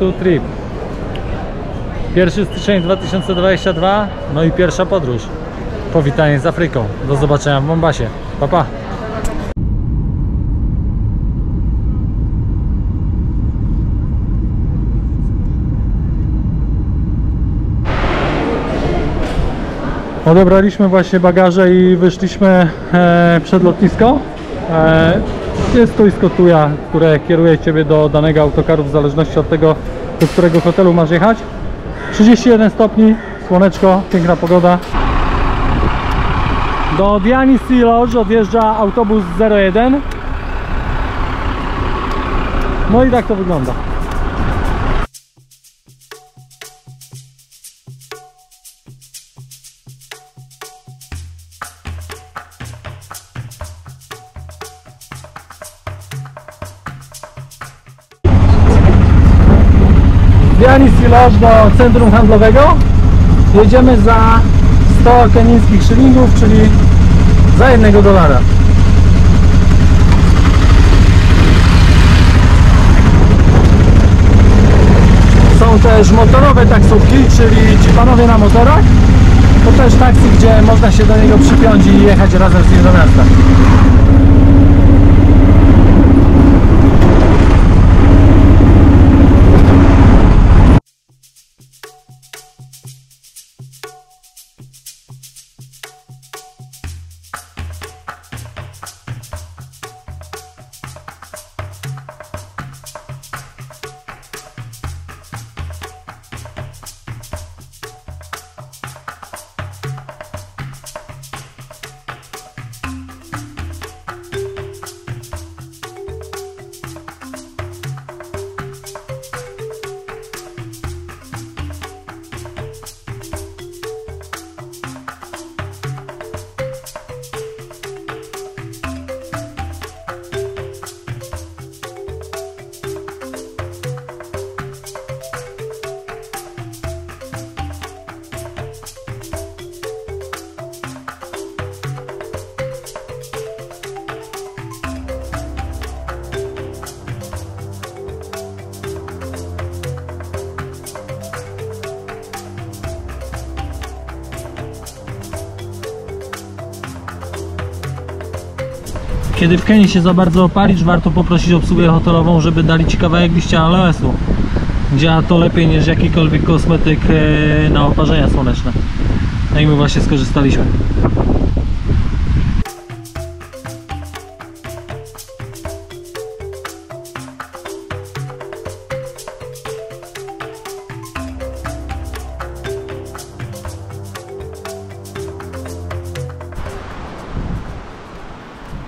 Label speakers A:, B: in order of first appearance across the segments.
A: One, trip. Pierwszy styczeń 2022, no i pierwsza podróż. Powitanie z Afryką. Do zobaczenia w Mombasie. Pa, pa. Odebraliśmy właśnie bagaże i wyszliśmy e, przed lotnisko. Jest stoisko Tuja, które kieruje Ciebie do danego autokaru w zależności od tego, do którego hotelu masz jechać. 31 stopni, słoneczko, piękna pogoda. Do Diani Sea Lodge odjeżdża autobus 01. No i tak to wygląda. Lodge do centrum handlowego. Jedziemy za 100 kenijskich szylingów, czyli za jednego dolara. Są też motorowe taksówki, czyli ci panowie na motorach. To też taksi, gdzie można się do niego przypiąć i jechać razem z nim do miasta. Kiedy w Kenii się za bardzo opalisz, warto poprosić obsługę hotelową, żeby dali Ci kawałek liścia aloesu. Działa to lepiej niż jakikolwiek kosmetyk e, na oparzenia słoneczne. No i my właśnie skorzystaliśmy.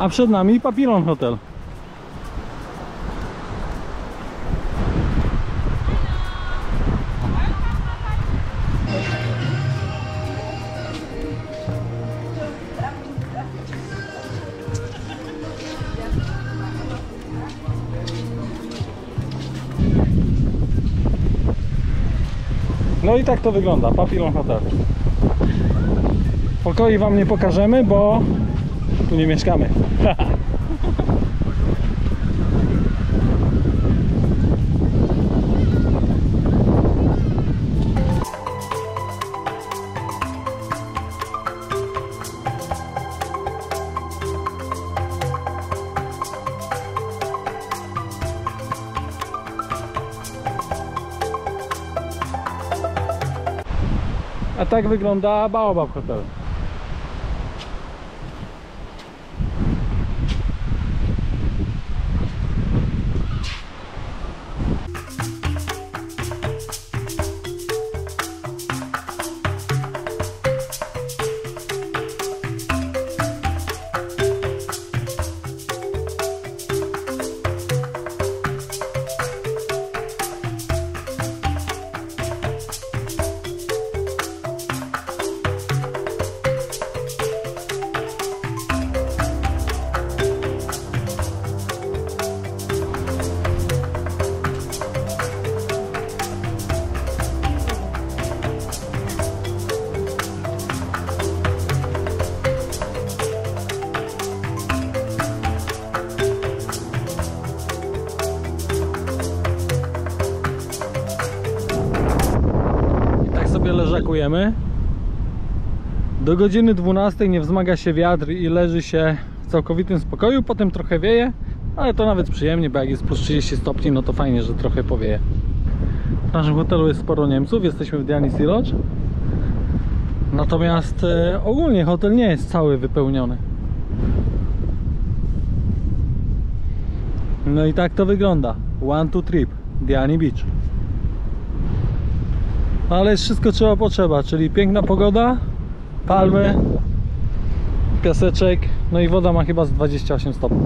A: A przed nami Papillon Hotel. No i tak to wygląda, Papillon Hotel. Pokoi Wam nie pokażemy, bo nie mieszkamy. A tak wygląda Baobab Hotel. Do godziny 12 nie wzmaga się wiatr i leży się w całkowitym spokoju. Potem trochę wieje, ale to nawet przyjemnie, bo jak jest plus 30 stopni, no to fajnie, że trochę powieje. W naszym hotelu jest sporo Niemców, jesteśmy w Diani Sea Lodge. Natomiast e, ogólnie hotel nie jest cały wypełniony. No i tak to wygląda. One to trip, Diani Beach. Ale jest wszystko czego potrzeba, czyli piękna pogoda, palmy, piaseczek, no i woda ma chyba z 28 stopni.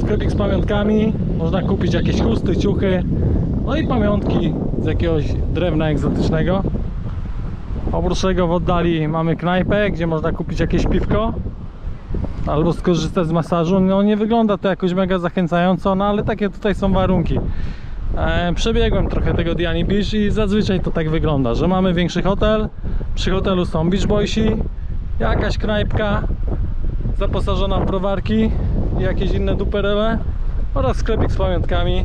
A: Sklepik z pamiątkami, można kupić jakieś chusty, ciuchy, no i pamiątki z jakiegoś drewna egzotycznego. Oprócz tego w oddali mamy knajpę, gdzie można kupić jakieś piwko albo skorzystać z masażu. No nie wygląda to jakoś mega zachęcająco, no ale takie tutaj są warunki. E, przebiegłem trochę tego Diani Beach i zazwyczaj to tak wygląda, że mamy większy hotel, przy hotelu są beach boysi, jakaś knajpka zaposażona w browarki i jakieś inne duperele oraz sklepik z pamiątkami.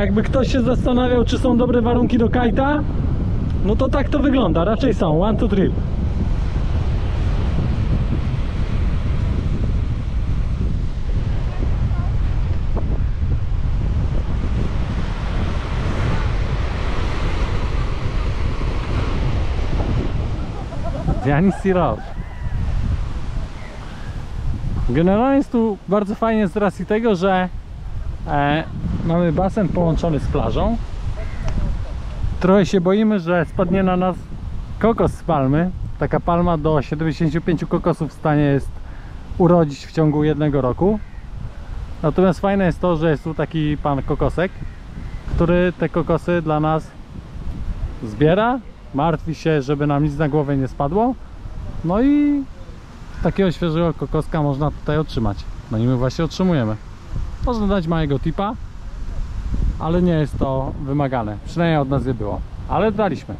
A: Jakby ktoś się zastanawiał, czy są dobre warunki do kajta, no to tak to wygląda. Raczej są. One, three. Gianni Sirot. Generalnie jest tu bardzo fajnie z racji tego, że e, mamy basen połączony z plażą. Trochę się boimy, że spadnie na nas kokos z palmy. Taka palma do 75 kokosów w stanie jest urodzić w ciągu jednego roku. Natomiast fajne jest to, że jest tu taki pan kokosek, który te kokosy dla nas zbiera, martwi się, żeby nam nic na głowę nie spadło. No i takiego świeżego kokoska można tutaj otrzymać. No i my właśnie otrzymujemy. Można dać małego tipa, ale nie jest to wymagane. Przynajmniej od nas nie było. Ale daliśmy.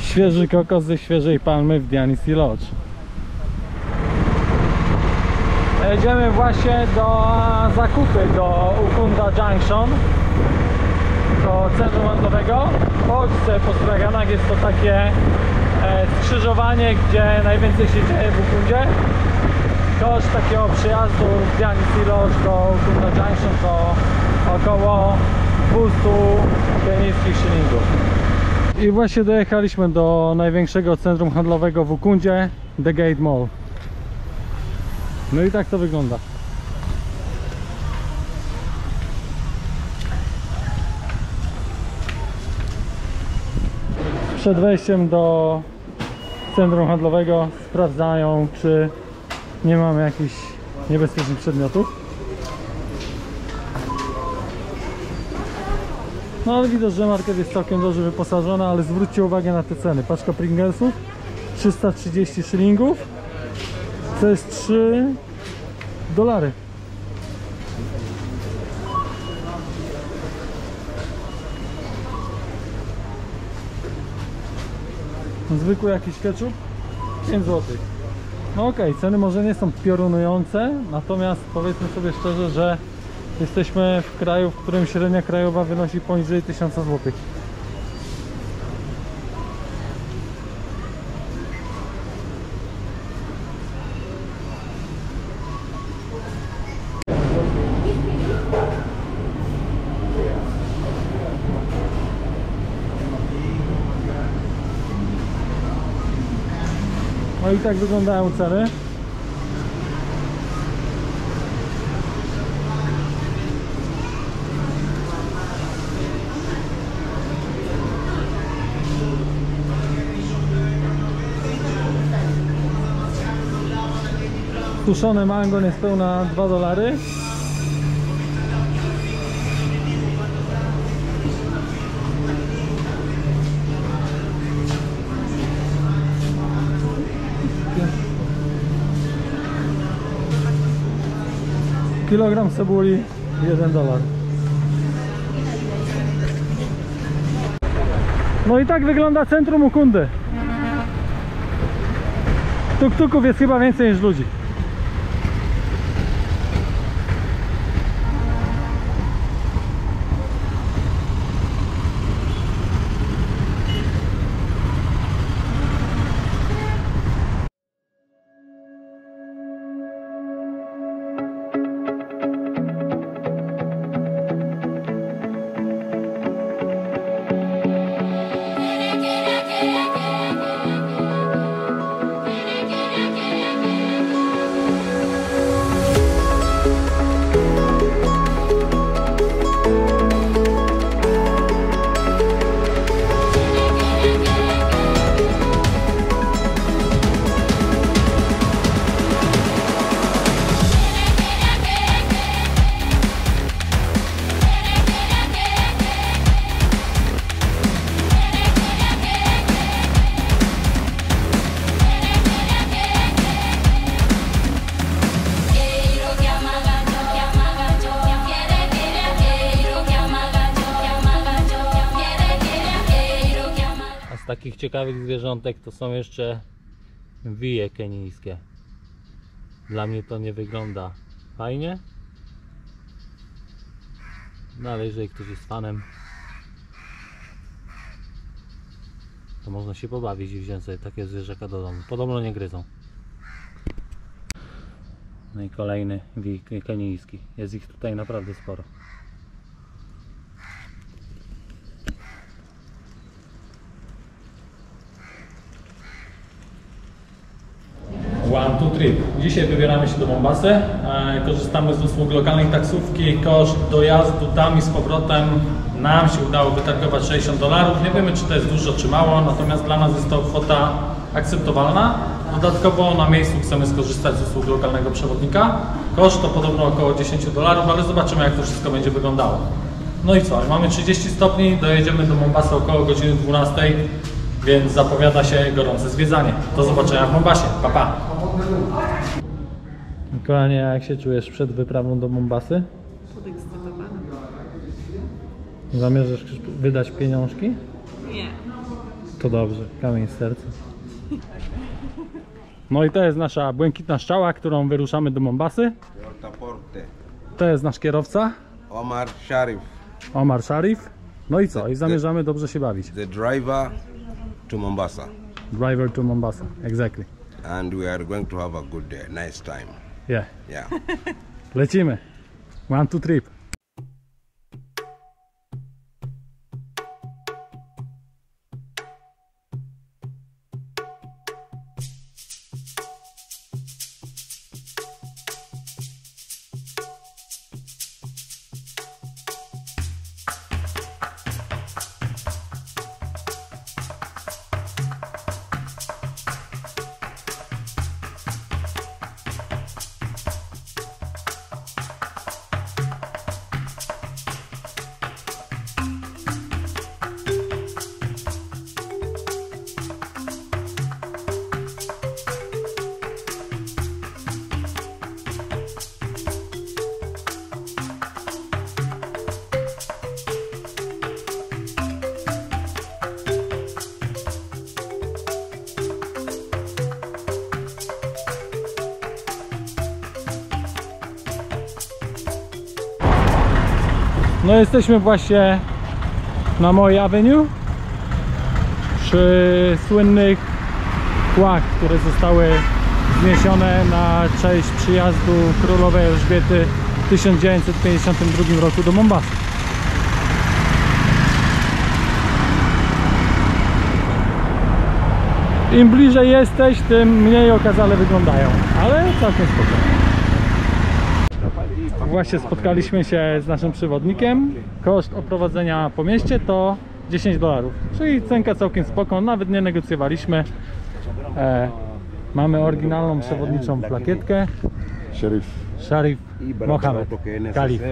A: Świeży kokos ze świeżej palmy w Diani Sea Lodge. Jedziemy właśnie do zakupy do Ukunda Junction do centrum handlowego Chodźcie po straganach jest to takie e, skrzyżowanie, gdzie najwięcej się dzieje w Ukundzie koszt takiego przyjazdu z Sea Lodge do Ukunda Junction to około 200 kenijskich szylingów. I właśnie dojechaliśmy do największego centrum handlowego w Ukundzie The Gate Mall. No i tak to wygląda. Przed wejściem do centrum handlowego sprawdzają czy nie mamy jakichś niebezpiecznych przedmiotów. No ale widać, że market jest całkiem dobrze wyposażona ale zwróćcie uwagę na te ceny. Paczka Pringlesów 330 szylingów to jest 3 dolary. Zwykły jakiś ketchup 5 zł no okej, ceny może nie są piorunujące natomiast powiedzmy sobie szczerze, że Jesteśmy w kraju, w którym średnia krajowa wynosi poniżej 1000 zł. Tak wyglądają ceny. Suszone mango niespełna 2 dolary. Kilogram cebuli 1 dolar. No i tak wygląda centrum Ukundy. Tuk-tuków jest chyba więcej niż ludzi. Ciekawych zwierzątek to są jeszcze wije kenijskie. Dla mnie to nie wygląda fajnie. No ale jeżeli ktoś jest fanem, to można się pobawić i wziąć sobie takie zwierzaka do domu. Podobno nie gryzą. No i kolejny wij kenijski. Jest ich tutaj naprawdę sporo. One, two, trip. Dzisiaj wybieramy się do Mombasy. E, korzystamy z usług lokalnej taksówki. Koszt dojazdu tam i z powrotem nam się udało wytargować 60 dolarów. Nie wiemy, czy to jest dużo, czy mało, natomiast dla nas jest to kwota akceptowalna. Dodatkowo na miejscu chcemy skorzystać z usług lokalnego przewodnika. Koszt to podobno około 10 dolarów, ale zobaczymy, jak to wszystko będzie wyglądało. No i co? Mamy 30 stopni, dojedziemy do Mombasy około godziny 12, więc zapowiada się gorące zwiedzanie. Do zobaczenia w Mombasie. Pa, pa! Kochanie, jak się czujesz przed wyprawą do Mombasy?
B: Podekscytowana.
A: Zamierzasz wydać pieniążki?
B: Nie.
A: To dobrze, kamień z serca. No i to jest nasza błękitna strzała, którą wyruszamy do Mombasy. To jest nasz kierowca,
C: Omar Sharif,
A: Omar Sharif. No i co? I zamierzamy dobrze się bawić.
C: the driver to Mombasa.
A: Driver to Mombasa, exactly.
C: And we are going to have a good day, nice time.
A: Yeah.
C: Yeah.
A: Lecimy. One, two, trip. No jesteśmy właśnie na mojej avenue przy słynnych kłach, które zostały zniesione na cześć przyjazdu królowej Elżbiety w 1952 roku do Mombasy. Im bliżej jesteś, tym mniej okazale wyglądają, ale całkiem spokojnie. Właśnie spotkaliśmy się z naszym przewodnikiem. Koszt oprowadzenia po mieście to 10 dolarów, czyli cenka całkiem spoko, nawet nie negocjowaliśmy. E, mamy oryginalną przewodniczą plakietkę.
D: Sharif.
A: Sharif Mohammed, kalif.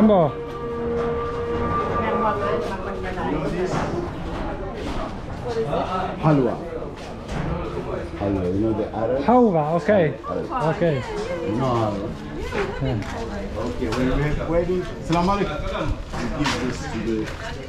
A: Jambo.
E: Halwa. Halwa, you know the Arab?
A: Hałwa, okej.
E: Arab.
A: Okej.
E: No halwa. Okay, when we have wedding, Salam alaikum. We give this to the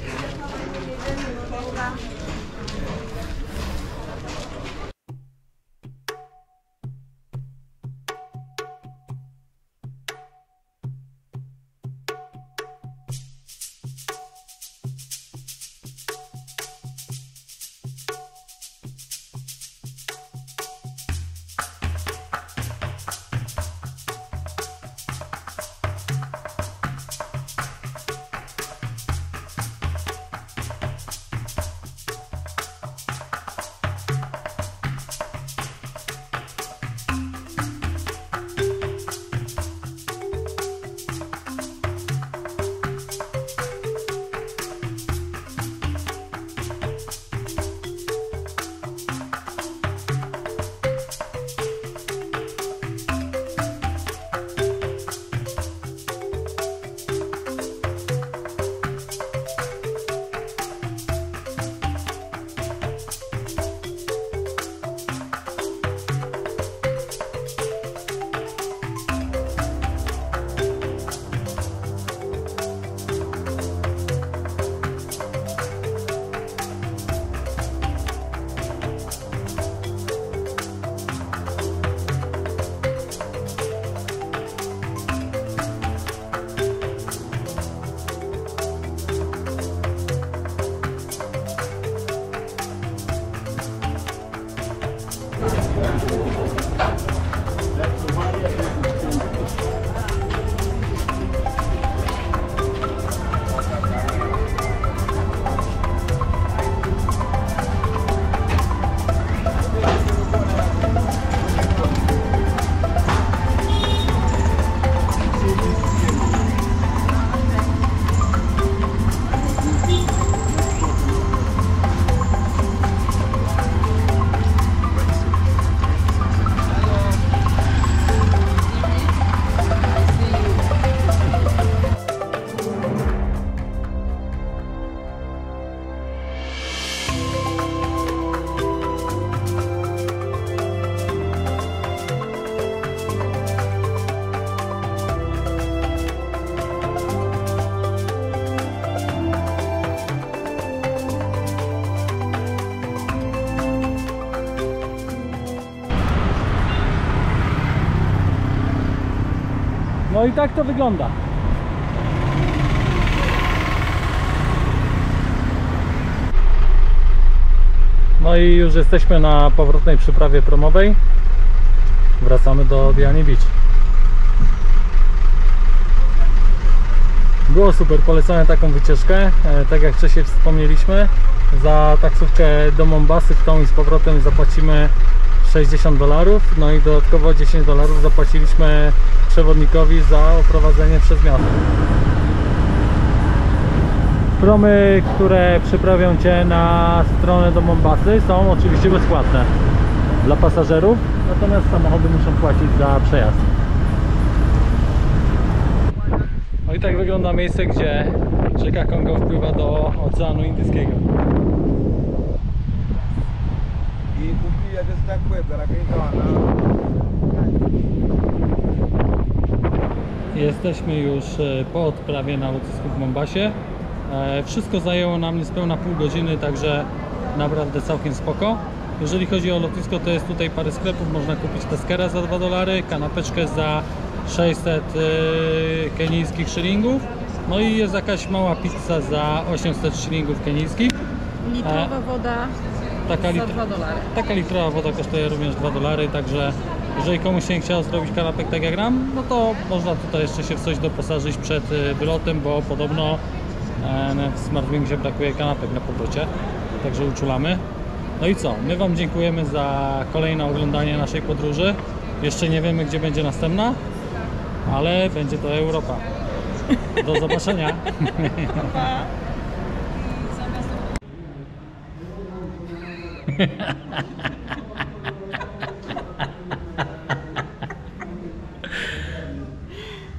A: i tak to wygląda. No i już jesteśmy na powrotnej przyprawie promowej. Wracamy do Diani Beach. Było super, polecamy taką wycieczkę. E, Tak jak wcześniej wspomnieliśmy, za taksówkę do Mombasy w tą i z powrotem zapłacimy 60 dolarów, no i dodatkowo 10 dolarów zapłaciliśmy przewodnikowi za oprowadzenie przez miasto. Promy, które przyprawią Cię na stronę do Mombasy są oczywiście bezpłatne dla pasażerów, natomiast samochody muszą płacić za przejazd. No i tak wygląda miejsce, gdzie rzeka Kongo wpływa do Oceanu Indyjskiego.
C: I kupiga testa kweza lakini tawana
A: Jesteśmy już e, po odprawie na lotnisku w Mombasie. E, Wszystko zajęło nam niespełna pół godziny, także naprawdę całkiem spoko. Jeżeli chodzi o lotnisko, to jest tutaj parę sklepów. Można kupić teskera za 2 dolary, kanapeczkę za 600 e, kenijskich szylingów. No i jest jakaś mała pizza za 800 szylingów kenijskich.
B: Litrowa woda
A: Taka,
B: za
A: litr,
B: 2 dolary.
A: taka litrowa woda kosztuje również 2 dolary, także jeżeli komuś się nie chciało zrobić kanapek tak jak ram, no to można tutaj jeszcze się w coś doposażyć przed y, wylotem, bo podobno e, w Smartwingsie brakuje kanapek na powrocie, także uczulamy. No i co, my Wam dziękujemy za kolejne oglądanie naszej podróży. Jeszcze nie wiemy, gdzie będzie następna, ale będzie to Europa. Do zobaczenia.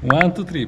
A: One, two, three.